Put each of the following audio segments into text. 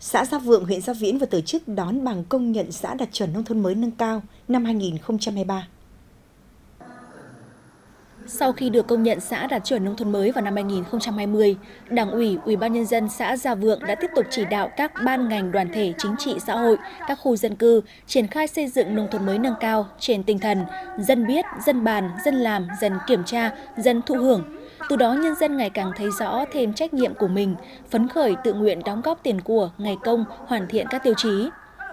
Xã Gia Vượng, huyện Gia Viễn vừa tổ chức đón bằng công nhận xã đạt chuẩn nông thôn mới nâng cao năm 2023. Sau khi được công nhận xã đạt chuẩn nông thôn mới vào năm 2020, Đảng ủy, Ủy ban nhân dân xã Gia Vượng đã tiếp tục chỉ đạo các ban ngành đoàn thể chính trị xã hội, các khu dân cư triển khai xây dựng nông thôn mới nâng cao trên tinh thần dân biết, dân bàn, dân làm, dân kiểm tra, dân thụ hưởng. Từ đó nhân dân ngày càng thấy rõ thêm trách nhiệm của mình, phấn khởi tự nguyện đóng góp tiền của, ngày công, hoàn thiện các tiêu chí.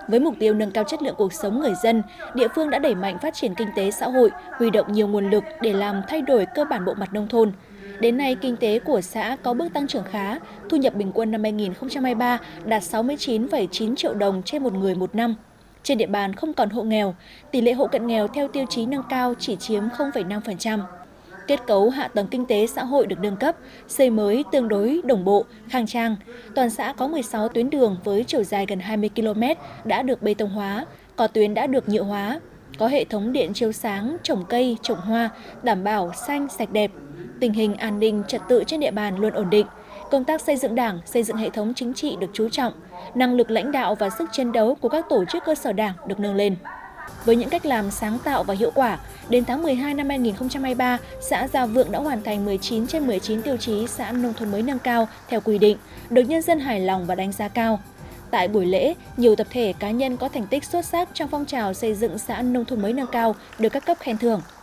Với mục tiêu nâng cao chất lượng cuộc sống người dân, địa phương đã đẩy mạnh phát triển kinh tế xã hội, huy động nhiều nguồn lực để làm thay đổi cơ bản bộ mặt nông thôn. Đến nay, kinh tế của xã có bước tăng trưởng khá, thu nhập bình quân năm 2023 đạt 69,9 triệu đồng trên một người một năm. Trên địa bàn không còn hộ nghèo, tỷ lệ hộ cận nghèo theo tiêu chí nâng cao chỉ chiếm 0,5%. Kết cấu hạ tầng kinh tế xã hội được nâng cấp, xây mới tương đối đồng bộ, khang trang. Toàn xã có 16 tuyến đường với chiều dài gần 20 km đã được bê tông hóa, có tuyến đã được nhựa hóa, có hệ thống điện chiếu sáng, trồng cây, trồng hoa, đảm bảo xanh, sạch đẹp. Tình hình an ninh, trật tự trên địa bàn luôn ổn định. Công tác xây dựng đảng, xây dựng hệ thống chính trị được chú trọng. Năng lực lãnh đạo và sức chiến đấu của các tổ chức cơ sở đảng được nâng lên. Với những cách làm sáng tạo và hiệu quả, đến tháng 12 năm 2023, xã Gia Vượng đã hoàn thành 19 trên 19 tiêu chí xã nông thôn mới nâng cao theo quy định, được nhân dân hài lòng và đánh giá cao. Tại buổi lễ, nhiều tập thể cá nhân có thành tích xuất sắc trong phong trào xây dựng xã nông thôn mới nâng cao được các cấp khen thưởng –